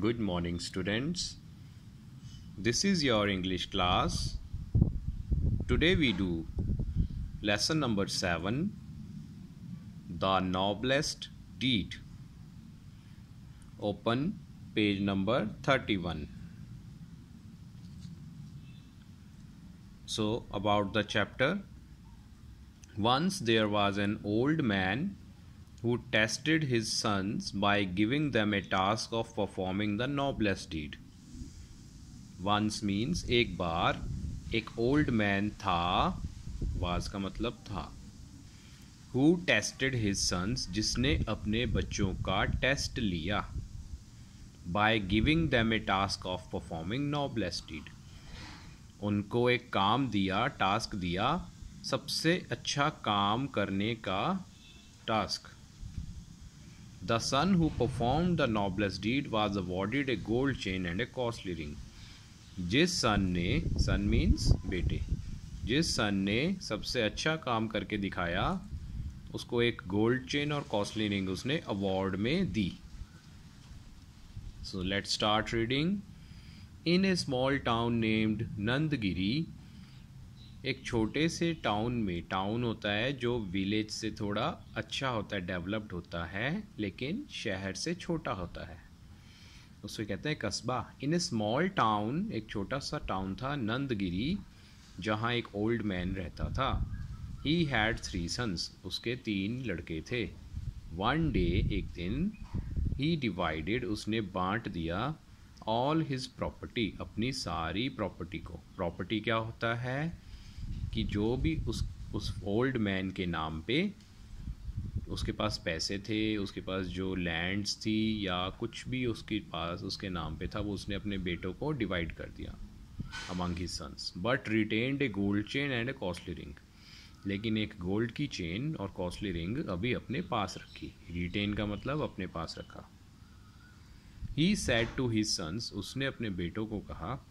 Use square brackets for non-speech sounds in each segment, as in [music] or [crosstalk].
Good morning, students. This is your English class. Today we do lesson number 7 The Noblest Deed. Open page number 31. So, about the chapter. Once there was an old man who tested his sons by giving them a task of performing the noblest deed. Once means एक बार एक old man था was का मतलब था who tested his sons जिसने अपने बच्चों का टेस्ट लिया? By giving them a task of performing noblest deed उनको एक काम दिया टास्क दिया, सबसे अच्छा काम करने का task The son who performed the noblest deed was awarded a gold chain and a costly ring. जिस सन ने, सन मीन्स बेटे, जिस सन ने सबसे अच्छा काम करके दिखाया, उसको एक गोल्ड चेन और कॉस्टली रिंग उसने अवार्ड में दी so let start reading in a small town named Nandgiri एक छोटे से टाउन में टाउन होता है जो विलेज से थोड़ा अच्छा होता है डेवलप्ड होता है, लेकिन शहर से छोटा होता है। उसको कहते हैं कस्बा। इन ए स्मॉल टाउन एक छोटा सा टाउन था, नंदगिरी, जहाँ एक ओल्ड मैन रहता था। ही हैड थ्री सन्स उसके तीन लड़के थे। वन डे एक दिन ही डिवाइडेड उसने बांट दिया ऑल हिज प्रॉपर्टी अपनी सारी प्रॉपर्टी को। प्रॉपर्टी क्या होता है? कि जो भी उस उस ओल्ड मैन के नाम पे उसके पास पैसे थे, उसके पास जो लैंड्स थी या कुछ भी उसके पास, उसके नाम पे था, वो उसने अपने बेटों को डिवाइड कर दिया among his sons but retained a gold chain and a costly ring लेकिन एक गोल्ड की चेन और कॉस्टली रिंग अभी अपने पास रखी। रिटेन का मतलब अपने पास रखा। He said to his sons उसने अपने बेटों को कहा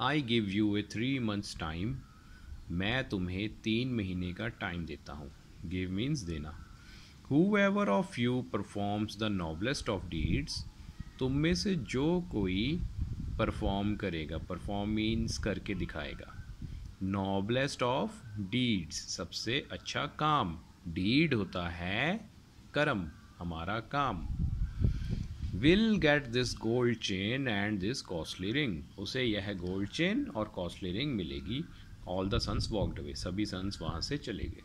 I give you a three months time मैं तुम्हें तीन महीने का टाइम देता हूँ। गिव मीन्स देना। Whoever of you performs the noblest of deeds तुम में से जो कोई परफॉर्म करेगा परफॉर्म मीन्स करके दिखाएगा। नॉबलेस्ट ऑफ़ डीड्स सबसे अच्छा काम। डीड होता है कर्म, हमारा काम। Will get this gold chain and this costly ring उसे यह गोल्ड चेन और कॉस्टली रिंग मिलेगी। All the sons walked away सभी सन्स वहाँ से चले गए।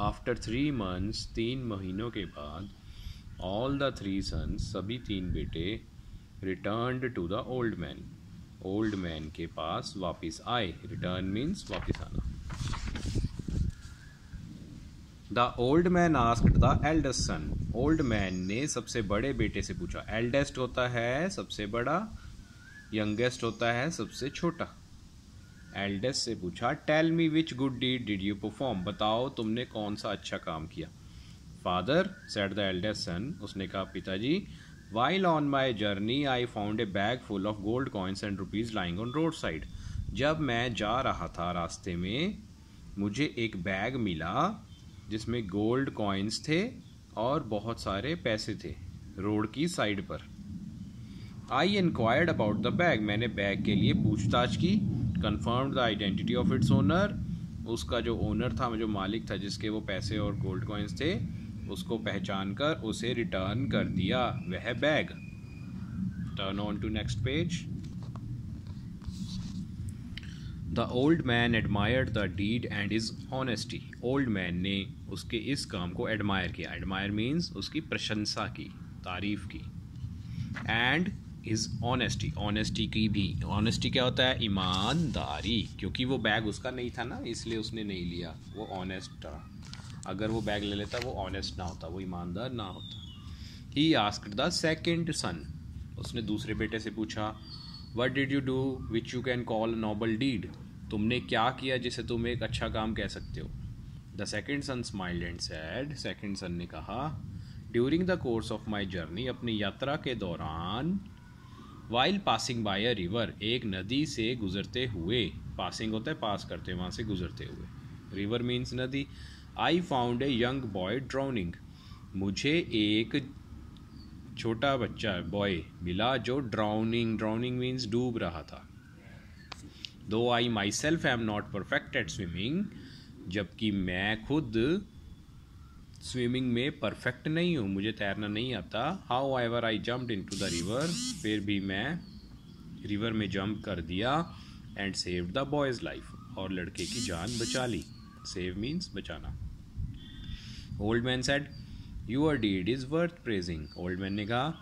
आफ्टर थ्री मंथ्स तीन महीनों के बाद ऑल द थ्री सन्स सभी तीन बेटे return to the old man old man के पास वापस आए। रिटर्न मीन्स वापस आना। The old man asked the eldest son old man ने सबसे बड़े बेटे से पूछा। एल्डेस्ट होता है सबसे बड़ा यंगेस्ट होता है सबसे छोटा। एल्डेस से पूछा tell me which good deed did you perform बताओ तुमने कौन सा अच्छा काम किया? Father said the eldest son उसने कहा, पिताजी while on my journey I found a bag full of gold coins and rupees lying on road side जब मैं जा रहा था रास्ते में, मुझे एक बैग मिला, जिसमें गोल्ड कॉइन्स थे और बहुत सारे पैसे थे रोड की साइड पर. I inquired about the bag मैंने बैग के लिए पूछताछ की. Confirm the identity of its owner उसका जो ओनर था, जो मालिक था, जिसके वो पैसे और गोल्ड कॉइन्स थे, उसको पहचान कर उसे रिटर्न कर दिया। वह bag. Turn on to next page the old man admired the deed and his honesty old man ने उसके इस काम को एडमायर किया। एडमायर मीन्स उसकी प्रशंसा की, तारीफ़ की। एंड इज़ ऑनेस्टी ऑनेस्टी की भी. ऑनेस्टी क्या होता है? ईमानदारी. क्योंकि वो बैग उसका नहीं था ना, इसलिए उसने नहीं लिया. वो ऑनेस्ट था. अगर वो बैग ले लेता, वो ऑनेस्ट ना होता, वो ईमानदार ना होता. He asked the second son उसने दूसरे बेटे से पूछा what did you do which you can call noble deed तुमने क्या किया जिसे तुम एक अच्छा काम कह सकते हो? The second son smiled and said second son ने कहा during the course of my journey अपनी यात्रा के दौरान while passing by a river एक नदी से गुजरते हुए पासिंग होता है पास करते, वहाँ से गुजरते हुए। रिवर मीन्स नदी। I found a young boy drowning मुझे एक छोटा बच्चा बॉय मिला जो ड्राउनिंग ड्राउनिंग मीन्स डूब रहा था। Though I myself am not perfect at swimming जबकि मैं खुद स्विमिंग में परफेक्ट नहीं हूँ, मुझे तैरना नहीं आता। However I jump into the river फिर भी मैं रिवर में जम्प कर दिया and save the boy's life और लड़के की जान बचा ली। सेव मीन्स बचाना। Old man said your deed is worth praising old man ने कहा,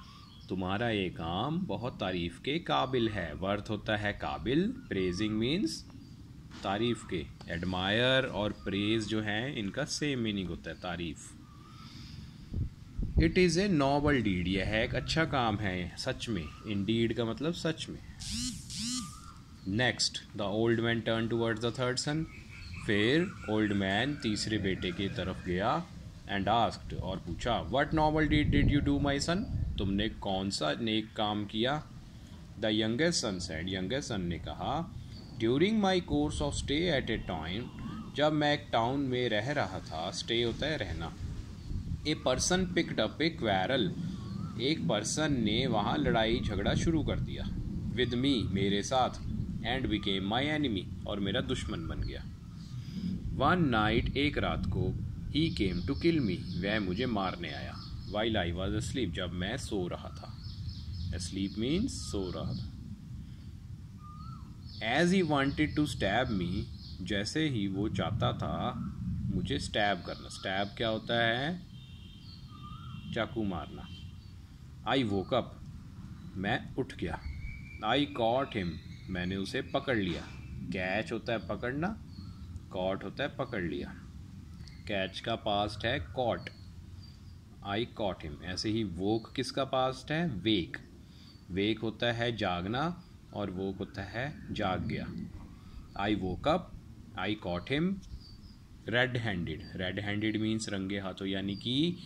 तुम्हारा ये काम बहुत तारीफ़ के काबिल है। वर्थ होता है काबिल। प्रेजिंग मीन्स तारीफ़ के। एडमायर और प्रेज जो है, इनका सेम मीनिंग होता है, तारीफ़। It is a noble deed यह है एक अच्छा काम है, सच में। इन डीड का मतलब सच में। Next the old man turn towards the third son फिर ओल्ड मैन तीसरे बेटे की तरफ़ गया एंड आस्क्ड और पूछा what noble deed did you do my son तुमने कौन सा नेक काम किया? The youngest son said youngest son ने कहा during my course of stay at a time जब मैं एक टाउन में रह रहा था स्टे होता है रहना। A person picked up a quarrel एक पर्सन ने वहाँ लड़ाई झगड़ा शुरू कर दिया। विद मी मेरे साथ एंड बिकेम माई एनिमी और मेरा दुश्मन बन गया। वन नाइट एक रात को ही केम टू किल मी वह मुझे मारने आया। वाइल आई वॉज़ अस्लीप जब मैं सो रहा था। स्लीप मीन्स सो रहा था। As he wanted to stab me जैसे ही वो चाहता था, मुझे स्टैब करना। स्टैब क्या होता है? चाकू मारना। आई वोकअप मैं उठ गया। आई कॉट हिम मैंने उसे पकड़ लिया। कैच होता है पकड़ना। कॉट होता है पकड़ लिया। कैच का पास्ट है कॉट आई कॉट हिम ऐसे ही वोक किसका पास्ट है? वेक वेक होता है जागना। और वो होता है जाग गया I woke up I caught him red handed red handed means रंगे हाथों, यानी कि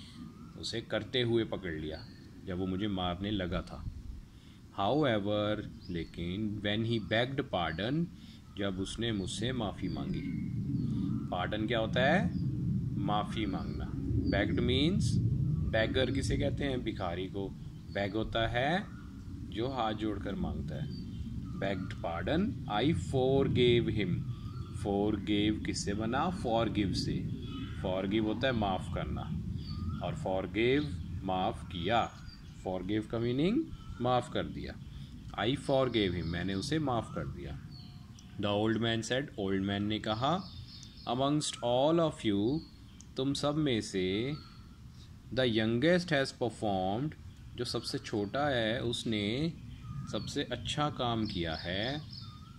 उसे करते हुए पकड़ लिया, जब वो मुझे मारने लगा था। हाउ एवर लेकिन वेन ही बैग्ड पार्डन जब उसने मुझसे माफ़ी मांगी। पार्डन क्या होता है? माफ़ी मांगना। बैग्ड मीन्स बैगर किसे कहते हैं? भिखारी को। बैग होता है जो हाथ जोड़कर माँगता है। I forgave him forgave किससे बना? गिव से। गिव होता है माफ़ करना। और गेव माफ़ किया। गिव का मीनिंग माफ़ कर दिया। आई फॉर गेव हिम मैंने उसे माफ़ कर दिया। The old man said old man ने कहा अमंगस्ट ऑल ऑफ़ यू तुम सब में से द यंगेस्ट हैज़ परफॉर्म्ड जो सबसे छोटा है, उसने सबसे अच्छा काम किया है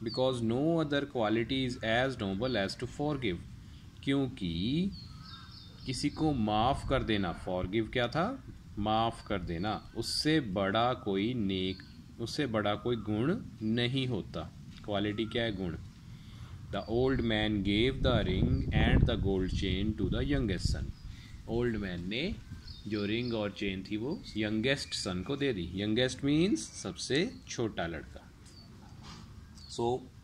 because no other quality is as noble as to forgive क्योंकि किसी को माफ़ कर देना फॉर गिव क्या था? माफ़ कर देना, उससे बड़ा कोई नेक, उससे बड़ा कोई गुण नहीं होता। क्वालिटी क्या है? गुण। The old man gave the ring and the gold chain to the youngest son old man ने जो रिंग और चेन थी वो यंगेस्ट सन को दे दी। यंगेस्ट मीन्स सबसे छोटा लड़का। सो so,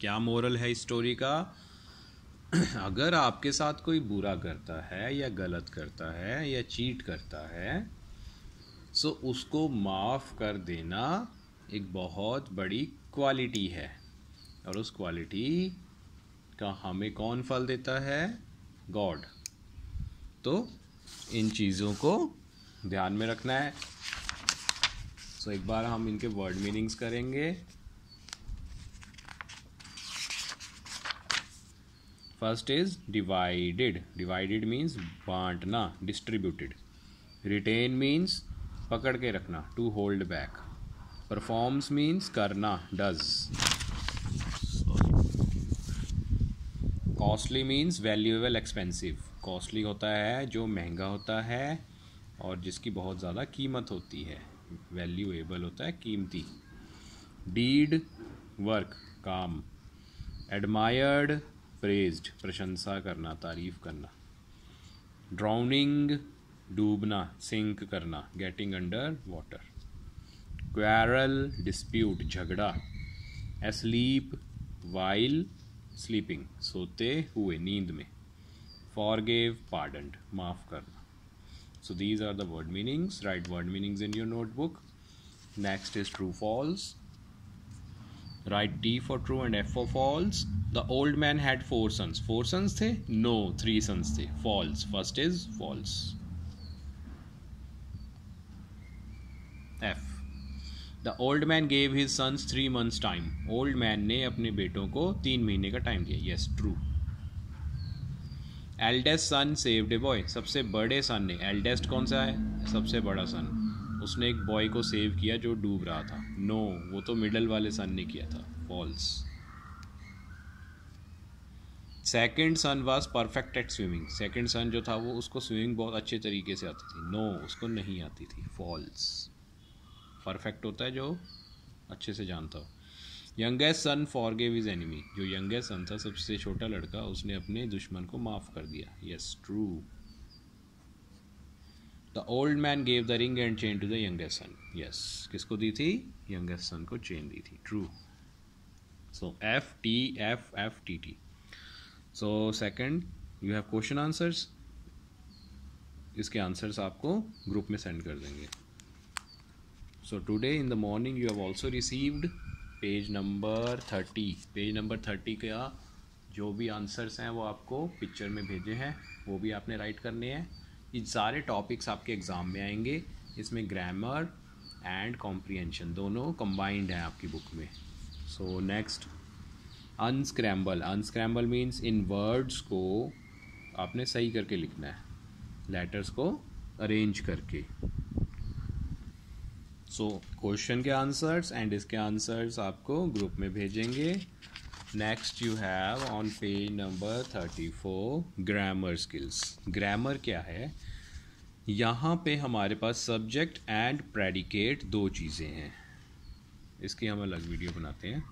क्या मोरल है इस स्टोरी का? [clears throat] अगर आपके साथ कोई बुरा करता है या गलत करता है या चीट करता है सो उसको माफ़ कर देना एक बहुत बड़ी क्वालिटी है। और उस क्वालिटी का हमें कौन फल देता है? गॉड तो इन चीज़ों को ध्यान में रखना है। सो एक बार हम इनके वर्ड मीनिंग्स करेंगे। First is divided divided means बांटना डिस्ट्रीब्यूटेड रिटेन मीन्स पकड़ के रखना to hold back performs means करना does costly means valuable expensive costly होता है, जो महँगा होता है और जिसकी बहुत ज़्यादा कीमत होती है वैल्यूएबल होता है, कीमती। डीड वर्क काम। एडमायर्ड प्रेज्ड प्रशंसा करना, तारीफ़ करना। ड्राउनिंग डूबना सिंक करना getting under water quarrel dispute झगड़ा। एस्लीप वाइल स्लीपिंग सोते हुए, नींद में। फॉरगेव पार्डनड माफ़ करना So these are the word meanings. Write word meanings in your notebook. Next is true false. Write T for true and F for false. The old man had four sons. Four sons the? No, three sons the. False. First is false. F. The old man gave his sons three months time. Old man ने अपने बेटों को तीन महीने का time दिया. Yes, true. Eldest son saved a boy सबसे बड़े सन ने। एल्डेस्ट कौन सा है? सबसे बड़ा सन उसने एक बॉय को सेव किया जो डूब रहा था। नो no, वो तो मिडल वाले सन ने किया था। False second son was perfect at swimming second son जो था वो उसको स्विमिंग बहुत अच्छे तरीके से आती थी। नो no, उसको नहीं आती थी। फॉल्स परफेक्ट होता है जो अच्छे से जानता हो। Youngest son forgave his enemy. जो यंगेस्ट सन था, सबसे छोटा लड़का, उसने अपने दुश्मन को माफ़ कर दिया। Yes true the old man gave the ring and chain to the youngest son yes किसको दी थी? यंगेस्ट सन को चेन दी थी। True so F T F F T T so second you have question answers इसके answers आपको group में send कर देंगे। So today in the morning you have also received page number thirty. Page number thirty का जो भी answers हैं वो आपको पिक्चर में भेजे हैं, वो भी आपने राइट करने हैं। ये सारे टॉपिक्स आपके एग्ज़ाम में आएँगे, इसमें ग्रामर एंड कॉम्प्रीहेंशन दोनों कंबाइंड हैं आपकी बुक में। So next unscramble unscramble means इन वर्ड्स को आपने सही करके लिखना है लेटर्स को अरेंज करके। सो क्वेश्चन के आंसर्स एंड इसके आंसर्स आपको ग्रुप में भेजेंगे। Next you have on page number thirty four grammar skills grammar क्या है? यहाँ पे हमारे पास सब्जेक्ट एंड प्रेडिकेट दो चीज़ें हैं। इसकी हम अलग वीडियो बनाते हैं।